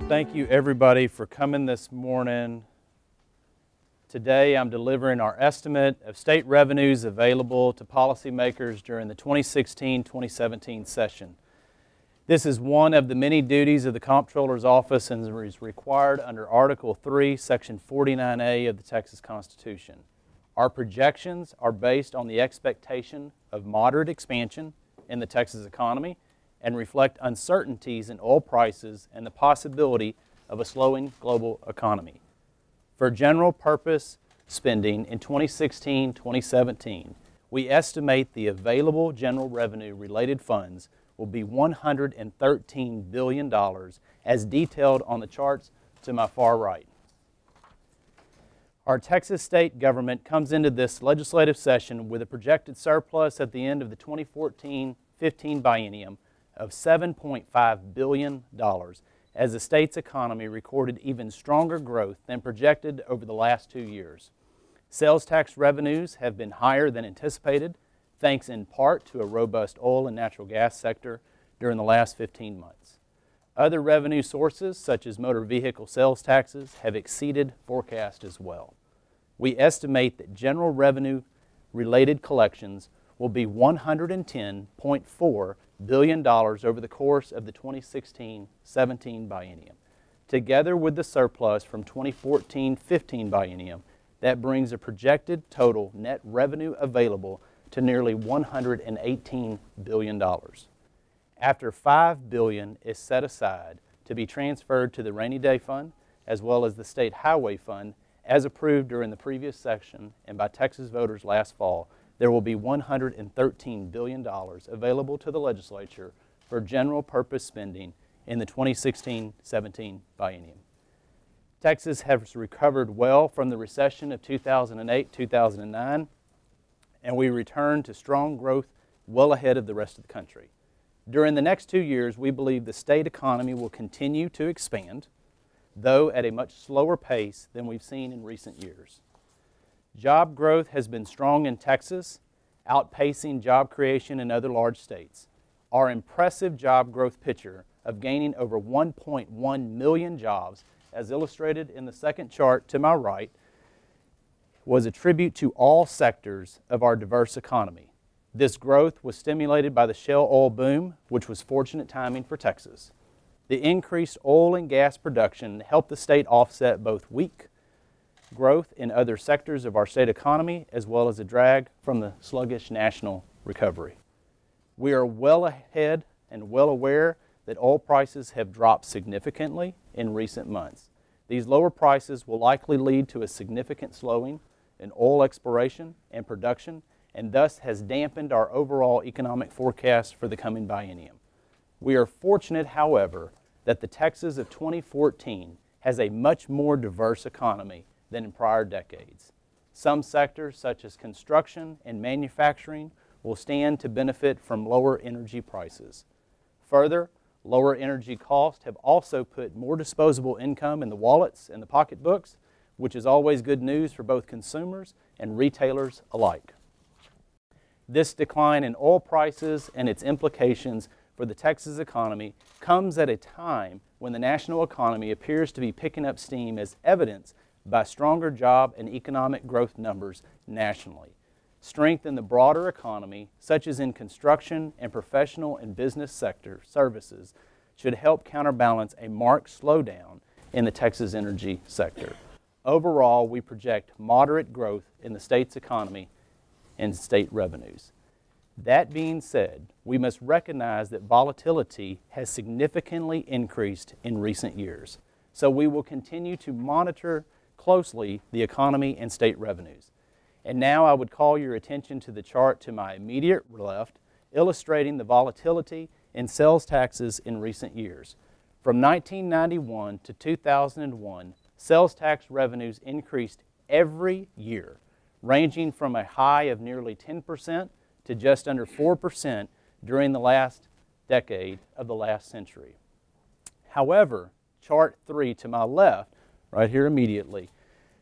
Well, thank you everybody for coming this morning. Today I'm delivering our estimate of state revenues available to policymakers during the 2016-2017 session. This is one of the many duties of the Comptroller's Office and is required under Article 3, Section 49A of the Texas Constitution. Our projections are based on the expectation of moderate expansion in the Texas economy and reflect uncertainties in oil prices and the possibility of a slowing global economy. For general purpose spending in 2016 2017, we estimate the available general revenue related funds will be $113 billion as detailed on the charts to my far right. Our Texas state government comes into this legislative session with a projected surplus at the end of the 2014 15 biennium of $7.5 billion as the state's economy recorded even stronger growth than projected over the last two years. Sales tax revenues have been higher than anticipated, thanks in part to a robust oil and natural gas sector during the last 15 months. Other revenue sources, such as motor vehicle sales taxes, have exceeded forecast as well. We estimate that general revenue related collections will be 110.4 billion dollars over the course of the 2016-17 biennium. Together with the surplus from 2014-15 biennium, that brings a projected total net revenue available to nearly 118 billion dollars. After 5 billion is set aside to be transferred to the rainy day fund as well as the state highway fund as approved during the previous section and by Texas voters last fall, there will be $113 billion available to the legislature for general purpose spending in the 2016-17 biennium. Texas has recovered well from the recession of 2008-2009, and we return to strong growth well ahead of the rest of the country. During the next two years, we believe the state economy will continue to expand, though at a much slower pace than we've seen in recent years. Job growth has been strong in Texas, outpacing job creation in other large states. Our impressive job growth picture of gaining over 1.1 million jobs, as illustrated in the second chart to my right, was a tribute to all sectors of our diverse economy. This growth was stimulated by the shale oil boom, which was fortunate timing for Texas. The increased oil and gas production helped the state offset both weak growth in other sectors of our state economy, as well as a drag from the sluggish national recovery. We are well ahead and well aware that oil prices have dropped significantly in recent months. These lower prices will likely lead to a significant slowing in oil exploration and production, and thus has dampened our overall economic forecast for the coming biennium. We are fortunate, however, that the Texas of 2014 has a much more diverse economy than in prior decades. Some sectors, such as construction and manufacturing, will stand to benefit from lower energy prices. Further, lower energy costs have also put more disposable income in the wallets and the pocketbooks, which is always good news for both consumers and retailers alike. This decline in oil prices and its implications for the Texas economy comes at a time when the national economy appears to be picking up steam as evidence by stronger job and economic growth numbers nationally. Strength in the broader economy, such as in construction and professional and business sector services, should help counterbalance a marked slowdown in the Texas energy sector. Overall, we project moderate growth in the state's economy and state revenues. That being said, we must recognize that volatility has significantly increased in recent years. So we will continue to monitor closely the economy and state revenues. And now I would call your attention to the chart to my immediate left, illustrating the volatility in sales taxes in recent years. From 1991 to 2001, sales tax revenues increased every year, ranging from a high of nearly 10% to just under 4% during the last decade of the last century. However, chart 3 to my left right here immediately,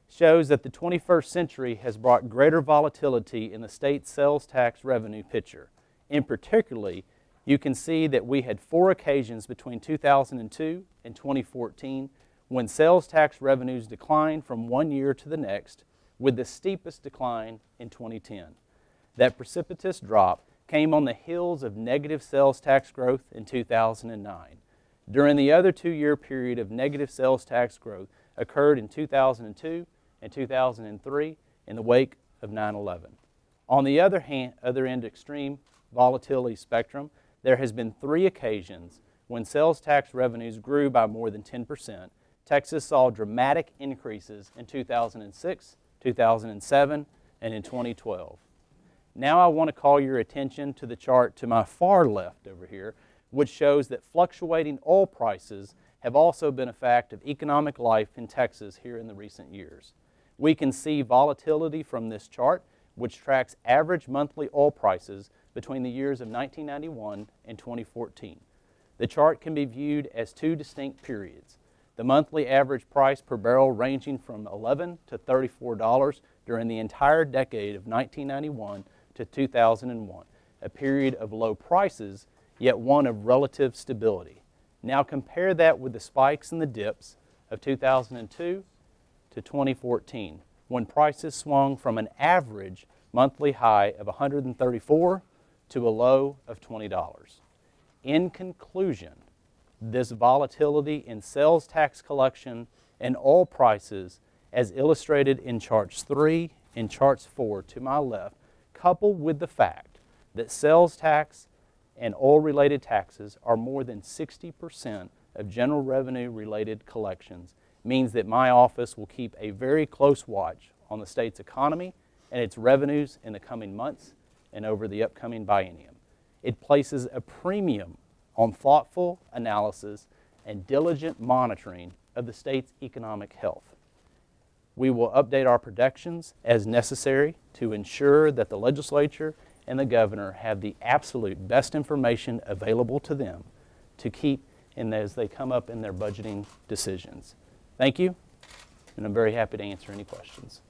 shows that the 21st century has brought greater volatility in the state sales tax revenue picture. In particularly, You can see that we had four occasions between 2002 and 2014 when sales tax revenues declined from one year to the next, with the steepest decline in 2010. That precipitous drop came on the heels of negative sales tax growth in 2009. During the other two-year period of negative sales tax growth occurred in 2002 and 2003 in the wake of 9-11. On the other, hand, other end extreme volatility spectrum, there has been three occasions when sales tax revenues grew by more than 10%. Texas saw dramatic increases in 2006, 2007, and in 2012. Now I want to call your attention to the chart to my far left over here, which shows that fluctuating oil prices have also been a fact of economic life in Texas here in the recent years. We can see volatility from this chart, which tracks average monthly oil prices between the years of 1991 and 2014. The chart can be viewed as two distinct periods. The monthly average price per barrel ranging from 11 to $34 during the entire decade of 1991 to 2001, a period of low prices, yet one of relative stability. Now compare that with the spikes and the dips of 2002 to 2014, when prices swung from an average monthly high of 134 to a low of $20. In conclusion, this volatility in sales tax collection and oil prices, as illustrated in charts 3 and charts 4 to my left, coupled with the fact that sales tax and oil related taxes are more than 60% of general revenue related collections, means that my office will keep a very close watch on the state's economy and its revenues in the coming months and over the upcoming biennium. It places a premium on thoughtful analysis and diligent monitoring of the state's economic health. We will update our projections as necessary to ensure that the legislature and the governor have the absolute best information available to them to keep in as they come up in their budgeting decisions. Thank you, and I'm very happy to answer any questions.